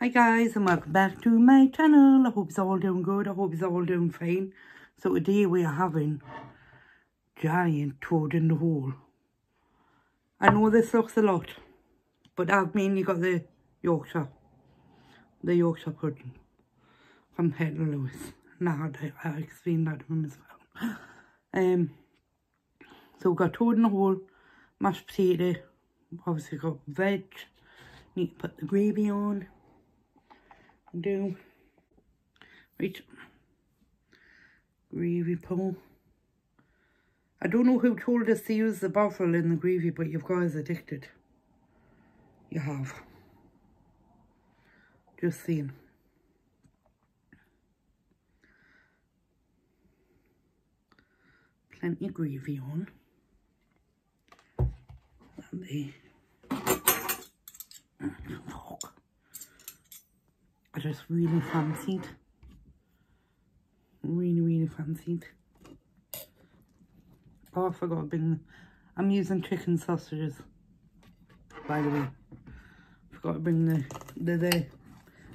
Hi guys and welcome back to my channel. I hope it's all doing good. I hope it's all doing fine. So today we are having giant toad in the hole. I know this looks a lot, but I've mainly got the Yorkshire, the Yorkshire pudding from Peter Lewis. Now I, I explained that to him as well. Um, so we've got toad in the hole, mashed potato, obviously got veg, need to put the gravy on, do, right, gravy pull. I don't know who told us to use the bottle in the gravy, but you've guys addicted. You have. Just saying. Plenty of gravy on. And the fork. I just really fancied. Really, really fancied. Oh, I forgot to bring, I'm using chicken sausages, by the way. Forgot to bring the, the, the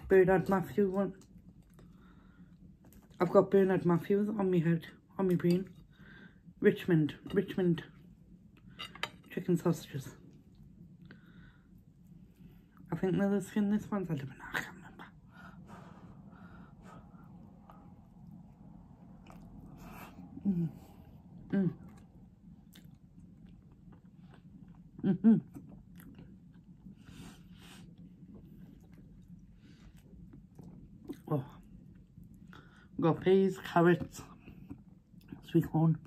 Bernard Matthews one. I've got Bernard Matthews on my head, on my brain. Richmond, Richmond chicken sausages. I think they're the skinless ones, I don't know, I can't remember. Mm. Mm. Mm -hmm. Oh, got peas, carrots, sweet corn.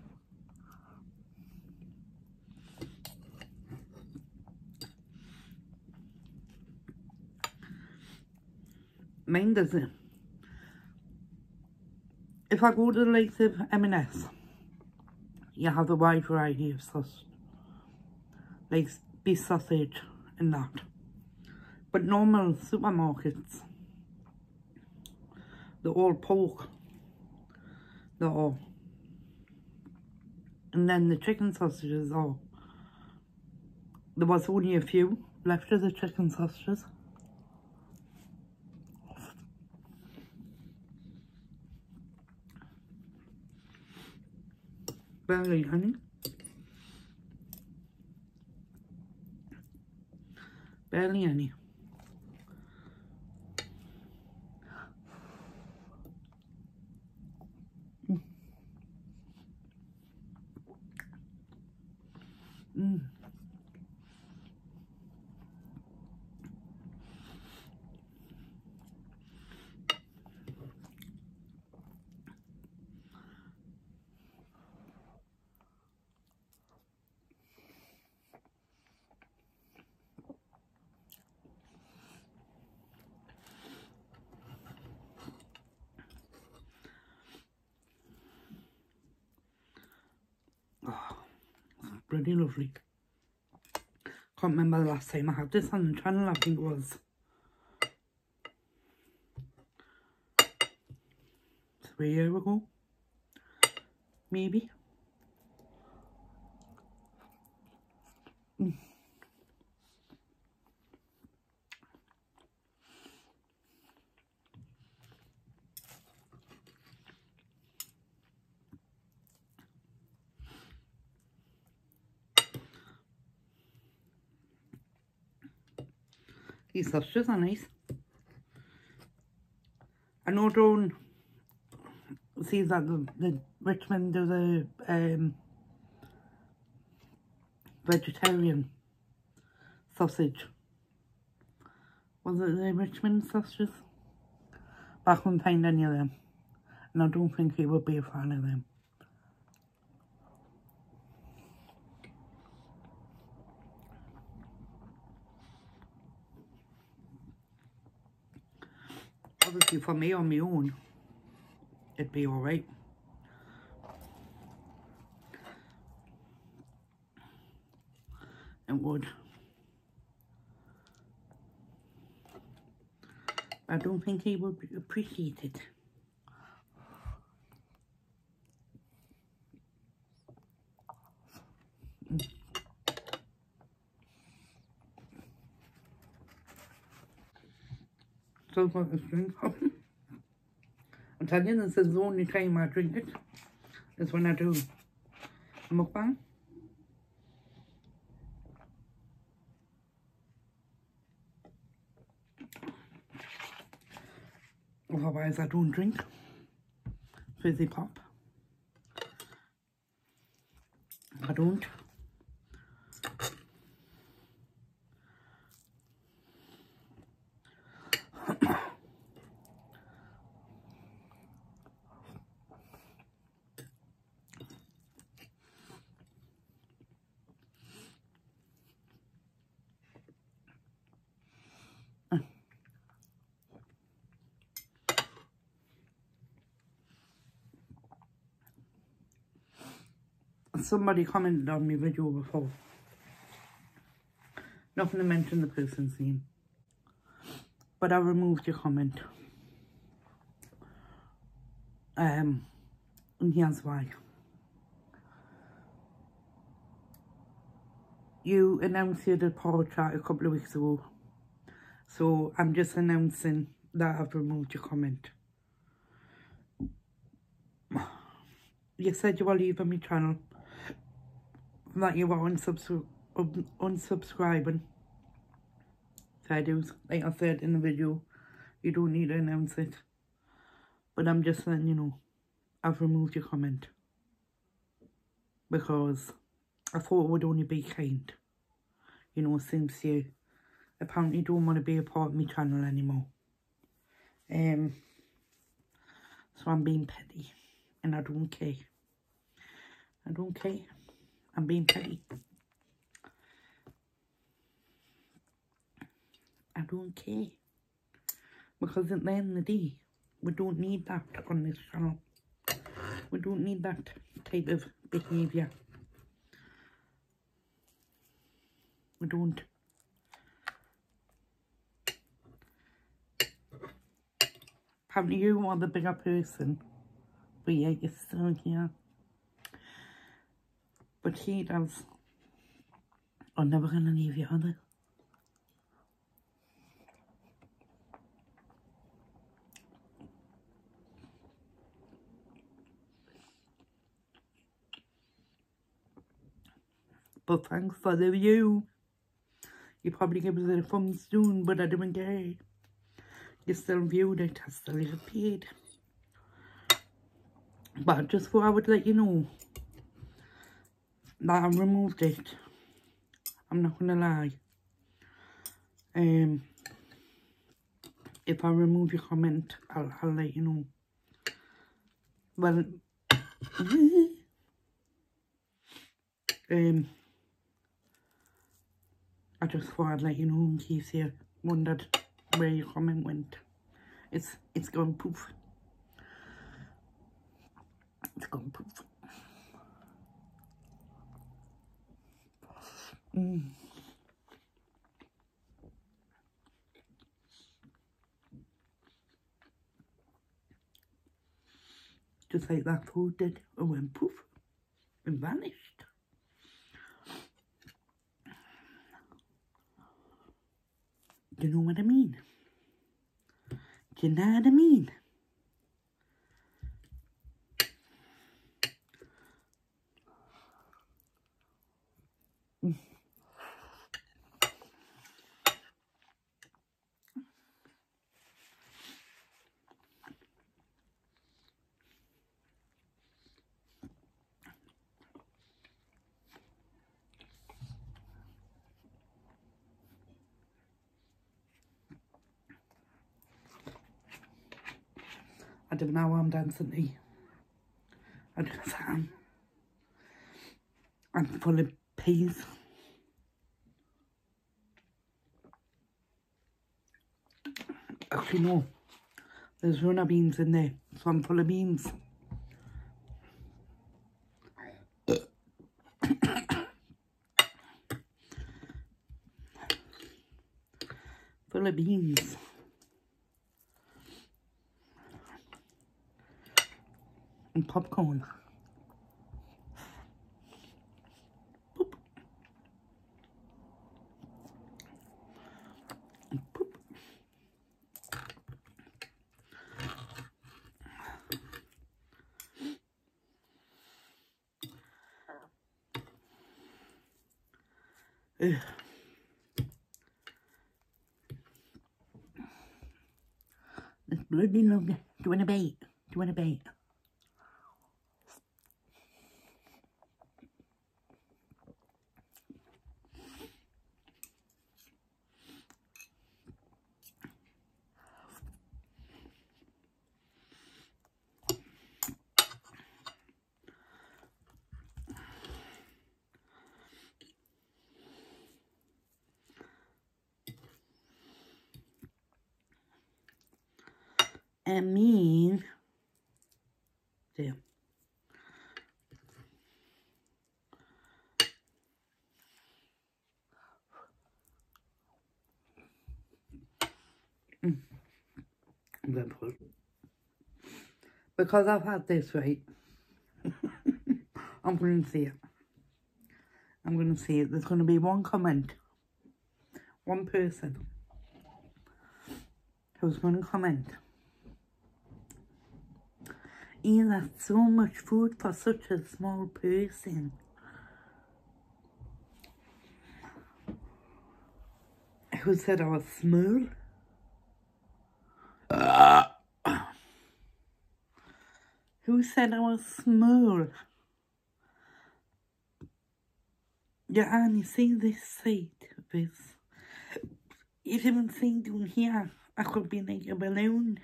Mine doesn't. If I go to the likes of M&S, you have a wide variety of sauce like beef sausage and that. But normal supermarkets, the all pork, the all. And then the chicken sausages are, there was only a few left of the chicken sausages. Barley honey. Barley honey. Bloody lovely. Can't remember the last time I had this on the channel, I think it was three years ago, maybe. Mm. These sausages are nice. I know Dawn sees that the, the Richmond does a um, vegetarian sausage. Was it the Richmond sausages? But I couldn't find any of them. And I don't think he would be a fan of them. Obviously for me on my own, it'd be all right. It would. I don't think he would appreciate it. Still got this drink. I'm telling you, this is the only time I drink it. Is when I do mukbang. Otherwise, I don't drink fizzy pop. I don't. Somebody commented on my video before. Nothing to mention the person's name. But I removed your comment. Um, and here's why. You announced your departure a couple of weeks ago. So I'm just announcing that I've removed your comment. You said you were leaving my channel that you are unsubscri unsubscribing. Fair dues. Like I said in the video, you don't need to announce it. But I'm just letting you know, I've removed your comment. Because I thought it would only be kind. You know, since you apparently don't want to be a part of my channel anymore. Um, so I'm being petty. And I don't care. I don't care. I'm being petty. I don't care. Because at the end of the day, we don't need that on this channel. We don't need that type of behaviour. We don't. Apparently you are the bigger person, but yeah, you're still here. But he does. I'm never going to leave you, are But thanks for the view. You probably give us a thumbs soon, but I didn't care. You still viewed it, I still paid. But just thought I would let you know that I removed it. I'm not gonna lie. Um, if I remove your comment, I'll, I'll let you know. Well, um, I just thought I'd let you know in case you wondered where your comment went. It's it's gone poof. It's gone poof. Mm. Just like that did, it went poof and vanished. Do you know what I mean? Do you know what I mean? I don't know why I'm dancing to. I just am. I'm full of peas. Actually, no. There's runner beans in there, so I'm full of beans. popcorn. Boop. Boop. Ugh. This bloody love. Do you want a bite? Do you want a bite? I mean, put because I've had this right. I'm going to see it. I'm going to see it. There's going to be one comment, one person who's going to comment. Ian, that's so much food for such a small person. Who said I was small? Who said I was small? Yeah, you see this side of this. You haven't seen down here. I could be like a balloon.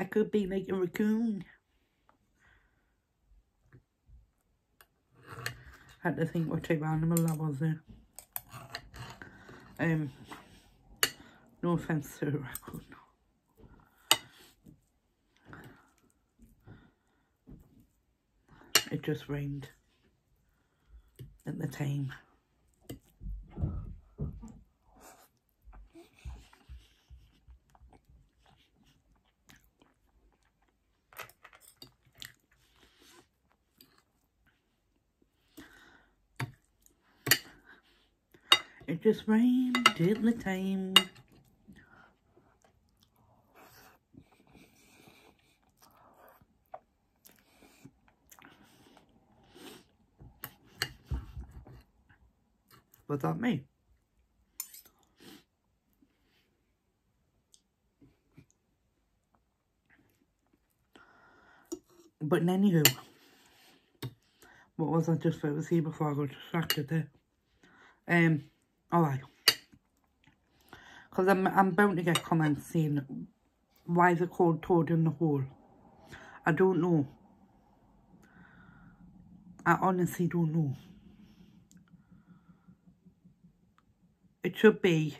I could be like a raccoon. had to think what type of animal that was there. Um, no offense to a raccoon. It just rained at the time. It just rained at the time. That me? But anywho, what was I just about to say before I got distracted there? Um, alright. Because I'm, I'm bound to get comments saying, why is it called Toad in the Hole? I don't know. I honestly don't know. It should be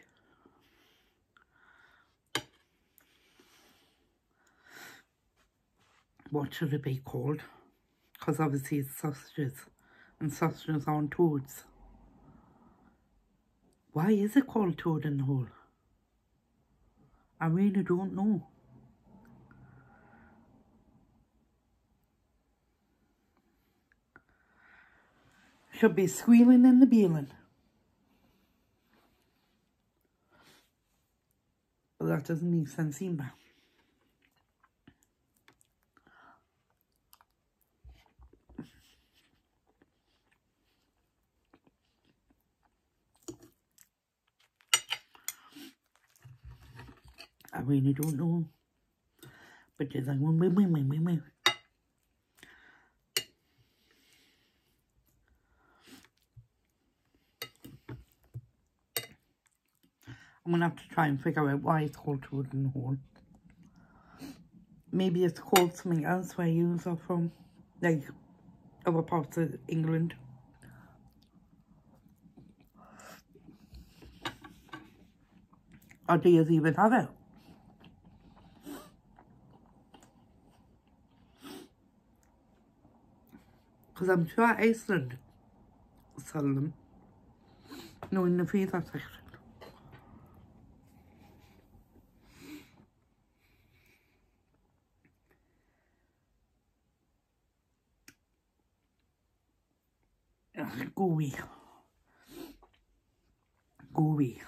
what should it be called? Because obviously it's sausages and sausages aren't toads. Why is it called Toad in the Hole? I really don't know. Should be squealing and the beeling. But that doesn't make sense either. I really don't know. But there's like wait, wait, wait, wait, wait. I'm gonna have to try and figure out why it's called Toad in the Hole. Maybe it's called something else where you are from, like other parts of England. Or do you even have it? Because I'm sure Iceland sell them. No, in the freezer section. Gooey. Gooey.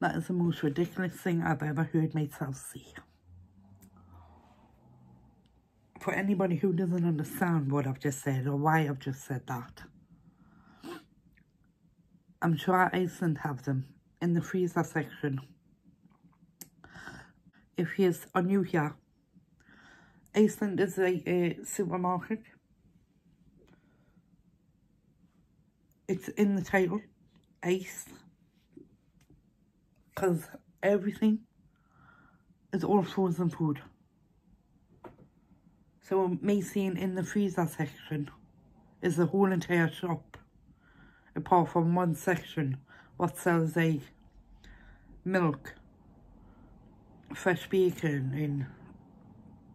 That is the most ridiculous thing I've ever heard myself say. For anybody who doesn't understand what I've just said or why I've just said that, I'm sure Iceland have them in the freezer section. If you're new here, Iceland is a, a supermarket. It's in the title, Ice, because everything is all frozen food. So me seeing in the freezer section is the whole entire shop, apart from one section what sells a milk, fresh bacon and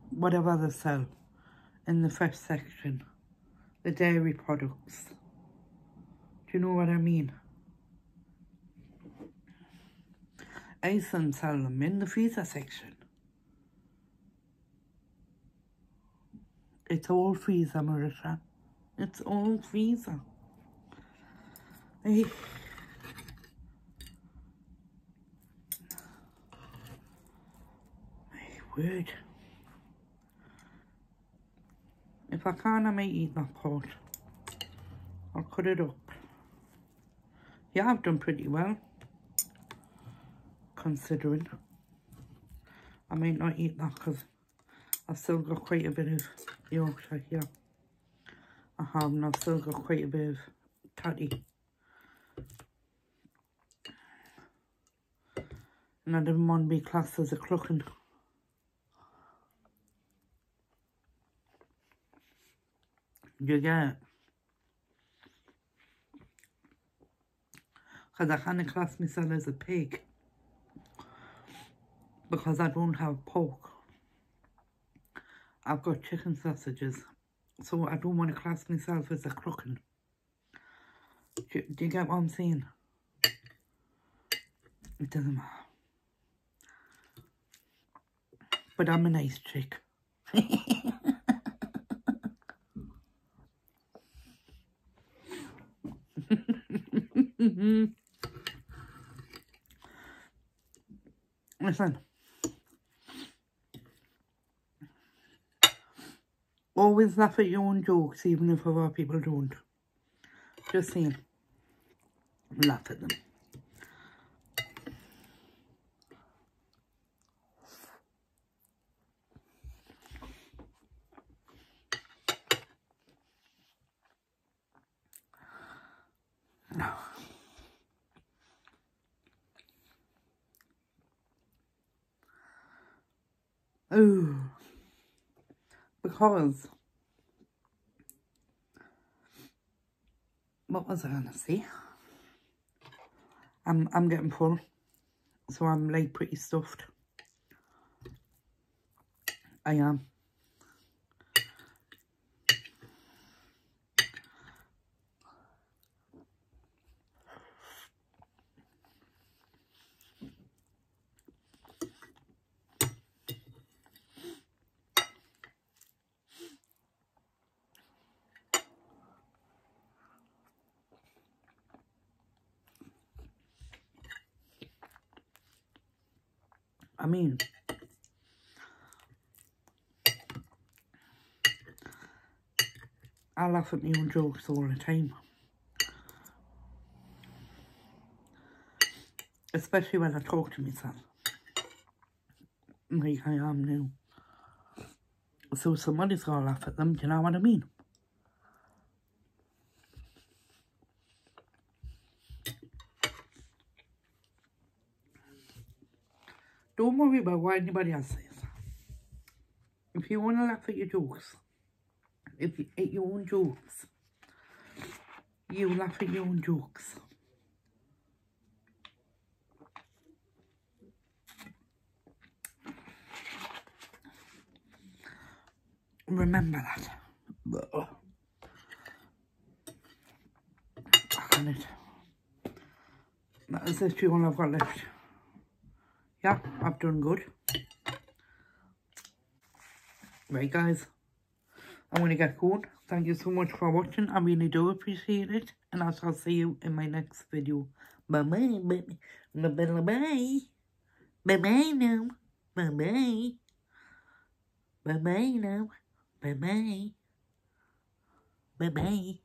whatever they sell in the fresh section, the dairy products. Do you know what I mean? Iceland sell them in the freezer section. It's all freezer, Myrisha. It's all freezer. Hey. My word. If I can, I might eat that pot. I'll cut it up. Yeah, I've done pretty well. Considering. I might not eat that because I've still got quite a bit of Yorkshire here. I have, and I've still got quite a bit of tatty. And I didn't want to be classed as a clucking. You get Because I can't class myself as a pig. Because I don't have pork. I've got chicken sausages. So I don't want to class myself as a clucking. Do, do you get what I'm saying? It doesn't matter. But I'm a nice chick. Listen. Always laugh at your own jokes, even if other people don't. Just saying. Laugh at them. Because what was I gonna say? I'm I'm getting full, so I'm like pretty stuffed. I am. I mean, I laugh at my own jokes all the time. Especially when I talk to myself. Like I am now. So somebody's to laugh at them, do you know what I mean? Don't worry about what anybody else says. If you want to laugh at your jokes, if you, at your own jokes, you laugh at your own jokes. Remember that. Back on it. That is I've got left yeah, I've done good. Right, guys. I'm going to get going. Thank you so much for watching. I really do appreciate it. And I shall see you in my next video. Bye-bye. Bye-bye. Bye-bye now. Bye-bye. Bye-bye now. Bye-bye. Bye-bye.